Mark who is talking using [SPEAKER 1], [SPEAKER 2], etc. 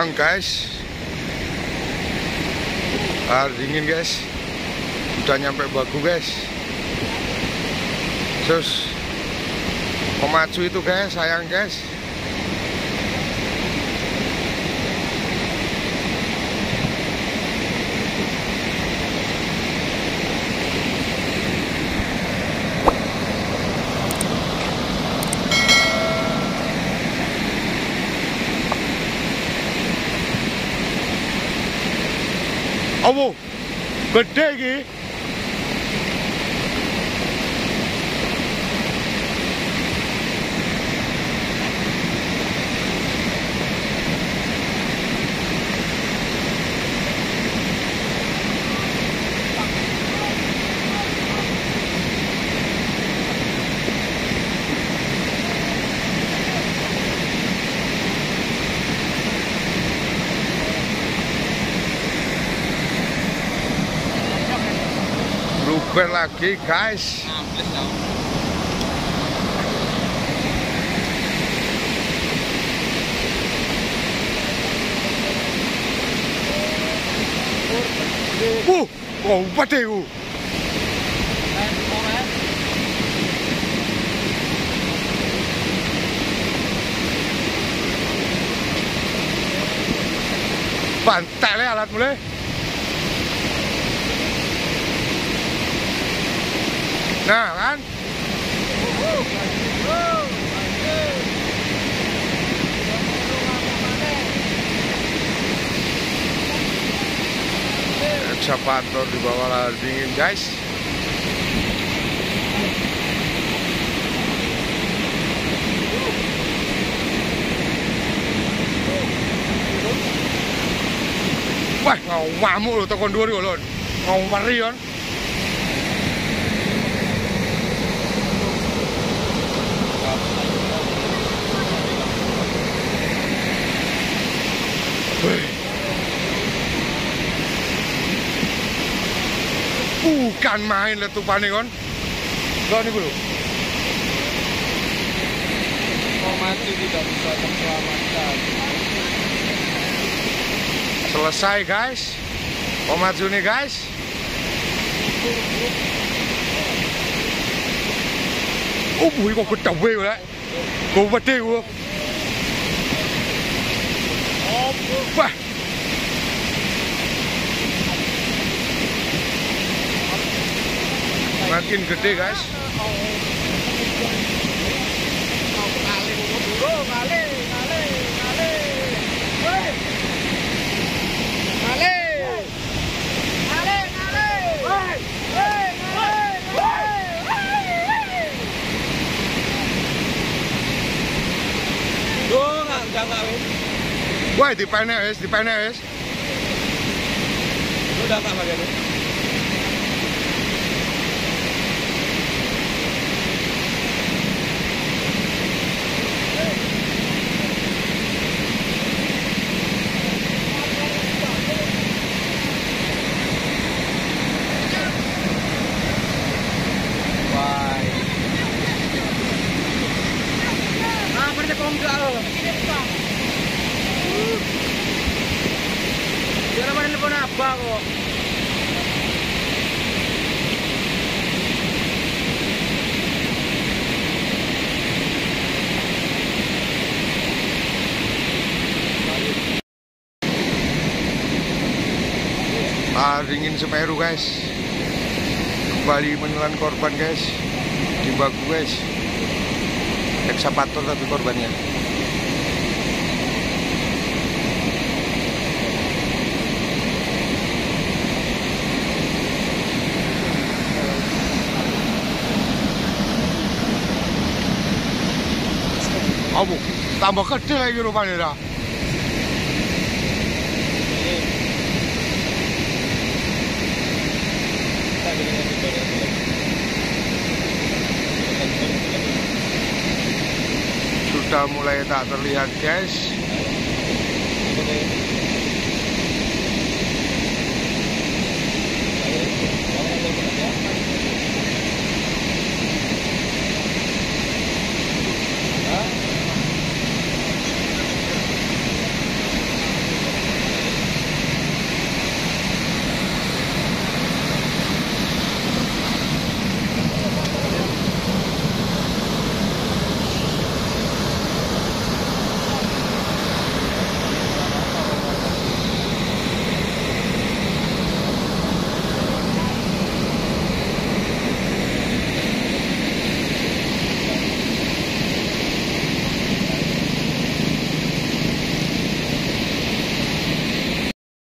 [SPEAKER 1] Bang guys. Air dingin guys. Udah nyampe bagu guys. Terus Memacu itu guys sayang guys Apa? Coisa aqui, cais. Ah, legal. Uh! Oh, bateu! Pantalé alat mulai. Nah kan? Ekskavator di bawah lahar dingin guys. Wah ngamuk loh tekon dua loh Ngawari kan Bukan main letupannya kon. Kau nih dulu.
[SPEAKER 2] Mau mati tidak bisa terselamatkan.
[SPEAKER 1] Selesai guys. Mau maju nih guys. Oh, wih kok gede wih lah. Kau gede. Wah. Makin gede guys. Wah, di panen wis, di panen wis.
[SPEAKER 2] Udah enggak bagian lu. Wah. Ah, lo. Apa kok?
[SPEAKER 1] Semeru guys. Kembali menelan korban guys. Di bagu guys. Ekskavator tapi korbannya. Apa? Tambah gede lagi rupanya dah. Sudah mulai tak terlihat guys.